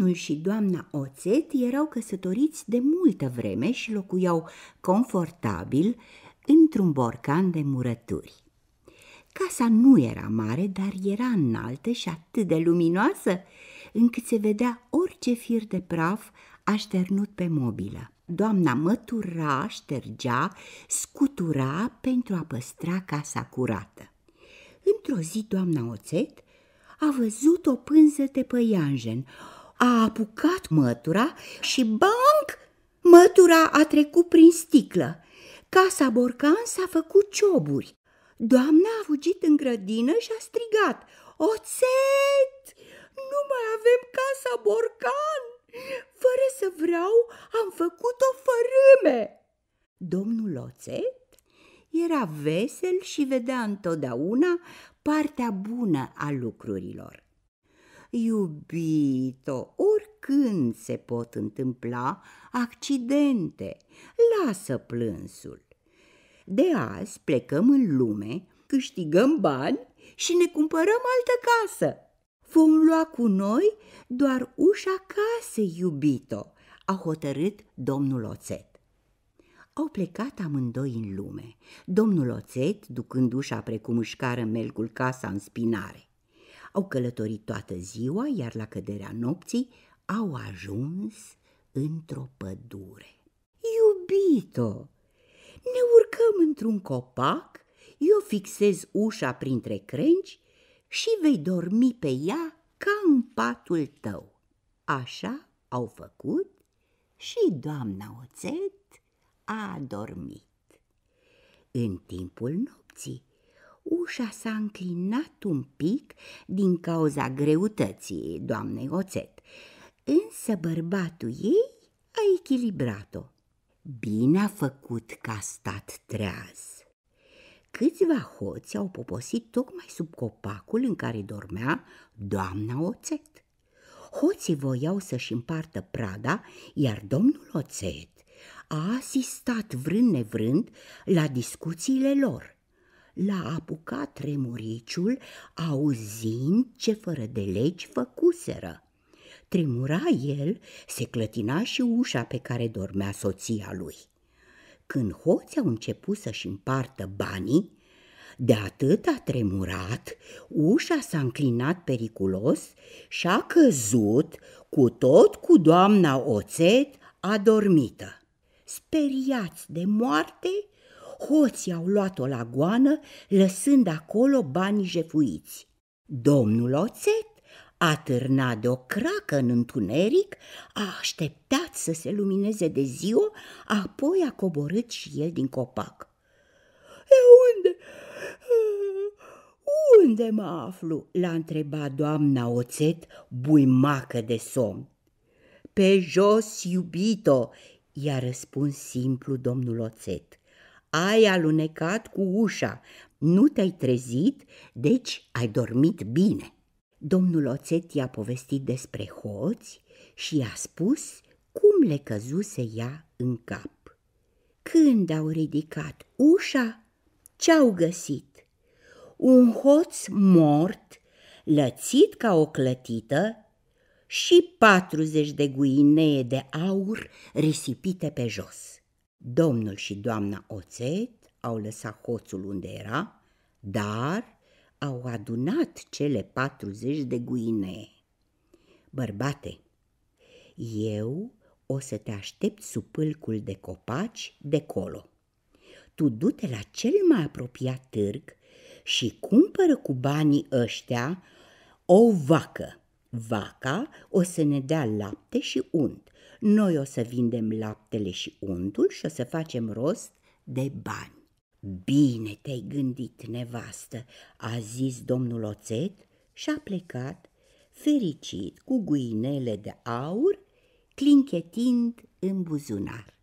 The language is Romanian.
Domnul și doamna Oțet erau căsătoriți de multă vreme și locuiau confortabil într-un borcan de murături. Casa nu era mare, dar era înaltă și atât de luminoasă, încât se vedea orice fir de praf așternut pe mobilă. Doamna mătura, ștergea, scutura pentru a păstra casa curată. Într-o zi, doamna Oțet a văzut o pânză de păianjen, a apucat mătura și banc, mătura a trecut prin sticlă. Casa borcan s-a făcut cioburi. Doamna a fugit în grădină și a strigat, Oțet, nu mai avem casa borcan! Fără să vreau, am făcut o fărâme. Domnul Oțet era vesel și vedea întotdeauna partea bună a lucrurilor. Iubito, oricând se pot întâmpla accidente, lasă plânsul. De azi plecăm în lume, câștigăm bani și ne cumpărăm altă casă. Vom lua cu noi doar ușa casei, iubito, a hotărât domnul Oțet. Au plecat amândoi în lume, domnul Oțet ducând ușa precum își cară melcul casa în spinare. Au călătorit toată ziua, iar la căderea nopții au ajuns într-o pădure. Iubito, ne urcăm într-un copac, eu fixez ușa printre crengi și vei dormi pe ea ca în patul tău. Așa au făcut și doamna Oțet a dormit. În timpul nopții, ușa s-a înclinat un pic din cauza greutății doamnei Oțet, însă bărbatul ei a echilibrat-o. Bine a făcut că a stat treaz. Câțiva hoți au poposit tocmai sub copacul în care dormea doamna Oțet. Hoții voiau să-și împartă prada, iar domnul Oțet a asistat vrând nevrând la discuțiile lor. L-a apucat tremuriciul auzind ce fără de legi făcuseră. Tremura el, se clătina și ușa pe care dormea soția lui. Când hoții au început să-și împartă banii, de atât a tremurat, ușa s-a înclinat periculos și a căzut cu tot cu doamna Oțet adormită. Speriați de moarte, hoții au luat-o la goană, lăsând acolo banii jefuiți. Domnul Oțet a târnat de o cracă în întuneric, a așteptat să se lumineze de ziua, apoi a coborât și el din copac. E unde? Unde mă aflu?" l-a întrebat doamna Oțet, buimacă de somn. Pe jos, iubito," i-a răspuns simplu domnul Oțet. Ai alunecat cu ușa, nu te-ai trezit, deci ai dormit bine." Domnul Oțet i-a povestit despre hoți și i-a spus cum le căzuse ea în cap. Când au ridicat ușa, ce-au găsit? Un hoț mort, lățit ca o clătită și 40 de guinee de aur risipite pe jos. Domnul și doamna Oțet au lăsat hoțul unde era, dar au adunat cele 40 de guinee. Bărbate, eu o să te aștept sub pâlcul de copaci de colo. Tu du-te la cel mai apropiat târg și cumpără cu banii ăștia o vacă. Vaca o să ne dea lapte și unt. Noi o să vindem laptele și untul și o să facem rost de bani. Bine te-ai gândit, nevastă, a zis domnul Oțet și a plecat, fericit, cu guinele de aur, clinchetind în buzunar.